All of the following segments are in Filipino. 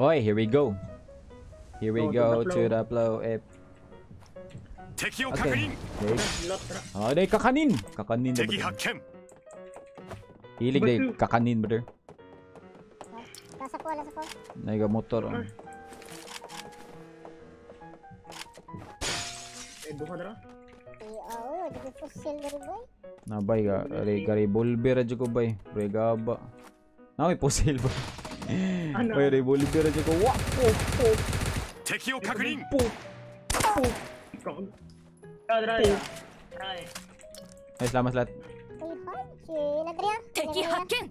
Oi, here we go. Here we go, to the flow. Eh. If... Okay. okay. Oh, day kakanin. Kakanin na brother. Hilig day kakanin brother. Nasa po, nasa po. Naiga motor. Oh. Eh, duha dara. Oo, dito po silver boy. Na bay ga, gari bulbira jud ko bay. Pregaba. Na may po silver. Poi libero e dico wow, oh, oh. Tekio kakurin. Ay, salamat lahat. Teki hakken.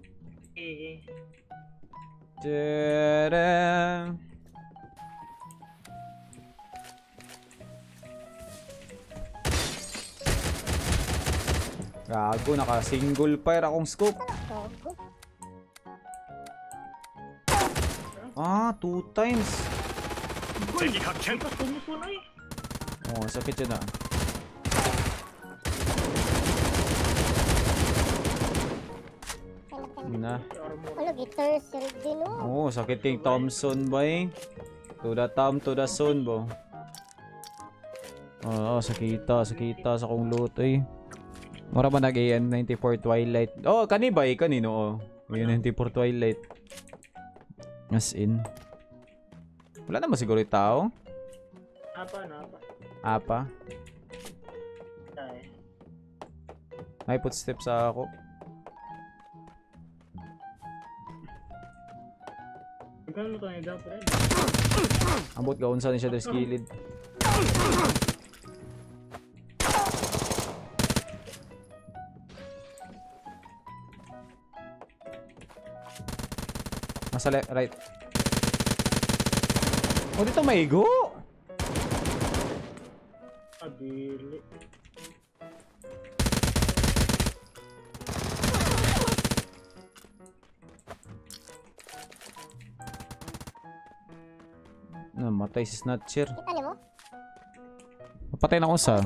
Tadam. Gago, naka-single fire akong scope. Ah, two times. Oh, sakit yun ah. Na. Ano, guitars din oh. Oh, sakit yung Thompson ba eh. To the Tom, to the soon bo. Oo, oh, sakita, sakita sa kong loot eh. Mura ba nag-AM94 Twilight? Oh, kani ba eh? kanino oh. AM94 Twilight. As in. Wala naman siguro yung tao. Apa na, apa. Apa. Dry. May footsteps sa ako. Magkano yung dapat rin? Ambot ka unsa ni siya there's Nasa left, right. Oh, dito may go. Abili. Namatay si Snatcher. Kita mo? Napatay na ko sa.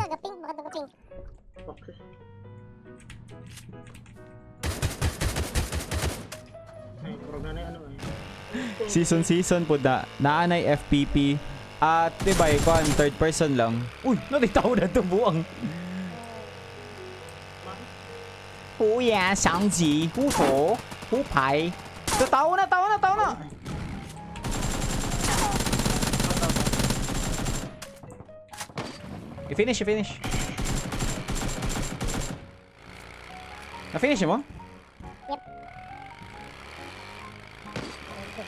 Season season po na naanay FPP at diba ikaw third person lang. Uy, natitaw na to buwang. Huya, Shangji, Huho, Hupai. Tao na, tao na, tao na. I-finish, i-finish. Na-finish mo?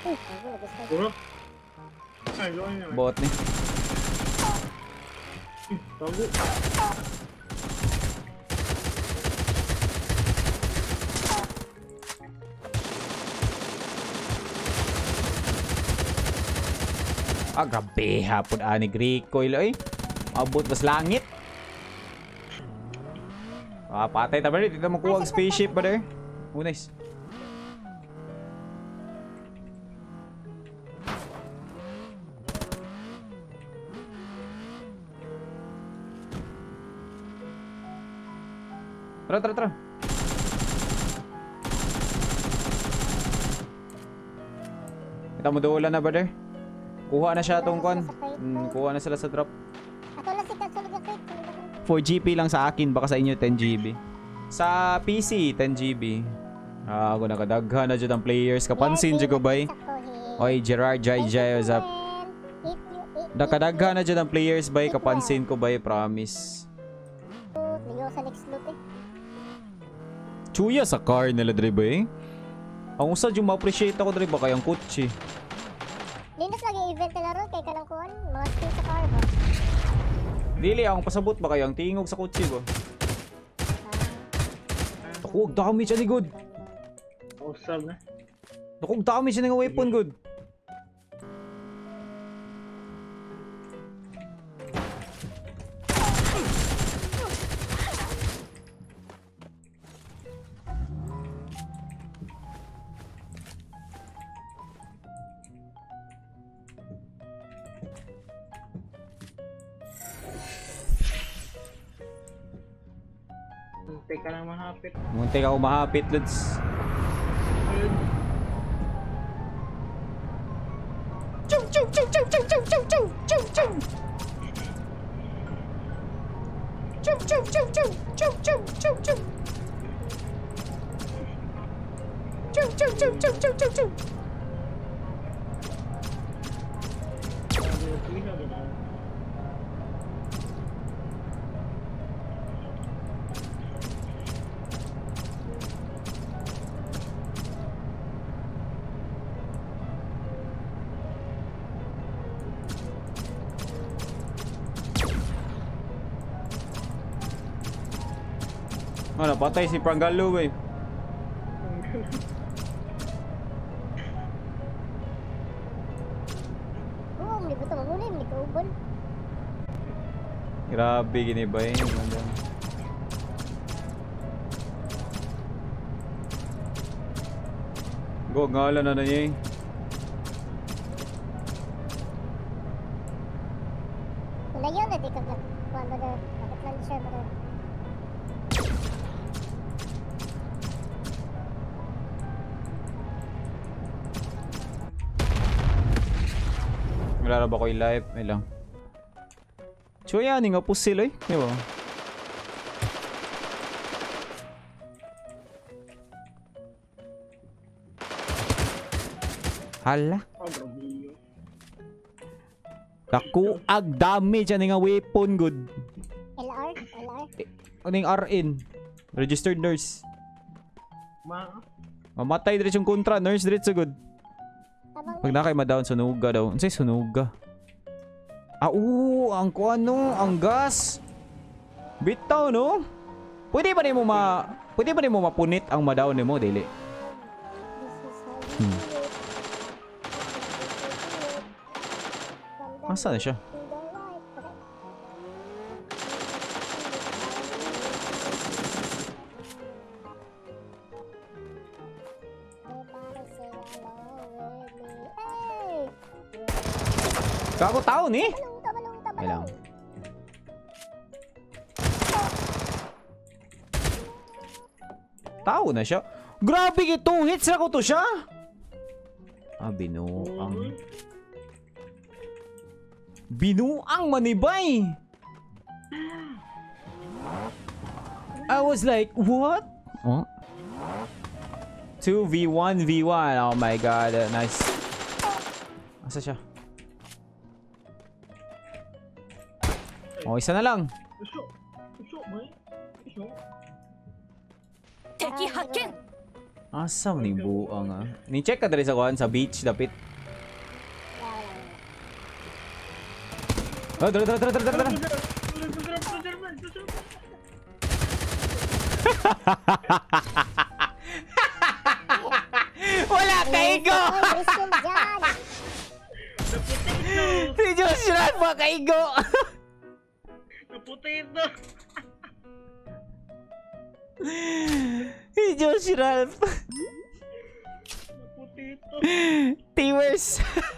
Uy, gogo, nagustuhan. Puro? Ay, doon naman. Bot ni. Bago. Ah, grabe hapon ani Gricoil oy. Abot mas langit. Ah, patay ta ba rin? Dito makuha ang spaceship ba there? Oh, Tara, tara, tara. Kita mo doon na, brother. Kuha na siya tong kwan. Hmm, kuha na sila sa drop. Ako lang si Katsulog na crate. Sulog na crate. 4GB lang sa akin, baka sa inyo 10GB. Sa PC, 10GB. Ah, ako nakadaghan na dyan ang players. Kapansin dyan ko bay. Oy, Gerard Jai Jai, what's up? Nakadaghan na dyan ang players bay. Kapansin ko bay, promise. Ligaw sa next loot eh. Chuya sa car nila dre bay. Ang usad yung ma-appreciate ako dre ba kayang kutsi. Linus lagi event na laro kay kanang kuan, mga skill sa car ba? Dili, akong pasabot ba kayang tingog sa kutsi ba? Ako, damage ani good. Usab na. Ako, damage ani nga weapon good. Munti ka lang mahapit. Munti ka umahapit, Lods. Chow, chow, chow, chow, chow, chow, chow, chow, chow, chow. Chow, chow, chow, chow, chow, chow, chow, chow. Chow, chow, chow, chow, chow, chow, chow. Ano, patay si Pangalo eh. Oo, oh, libo tama muna, hindi ka uban. Grabe, giniba eh. Go, ngala na na niya eh. Layo na di ka, kung ano na, kapatlan siya na ba doon? Wala ba ko yung live? May lang. So yan, nga po sila eh. Di ba? Hala. Oh, grabe yun. Daku ag damage ani nga weapon good. LR? LR? Ano yung RN? Registered nurse. Ma, Mamatay diretso yung kontra. Nurse diretso good. Pag nakay ma-down, sunuga daw. Ano sunuga? Ah, ang kuan no, ang gas. Bitaw no? Pwede ba nimo ma Pwede ba nimo mapunit ang ma-down nimo dili? Hmm. do it. From the Asa na siya? Kago tao ni. Tabalong. lang. Tao na siya. Grabe gito, hits na ko to siya. Ah, binuang. Binuang manibay. I was like, what? Oh. 2v1 v1. Oh my god, nice. Asa siya? O, isa na lang. Teki hakken. Asa mo ni buang ah. Ni check ka dali sa kuan sa beach dapit. Oh, dala dala dala dala dala. Wala kaigo. Si Josh Rat mo kaigo potato. Josh Ralph. Potato. T-Wars.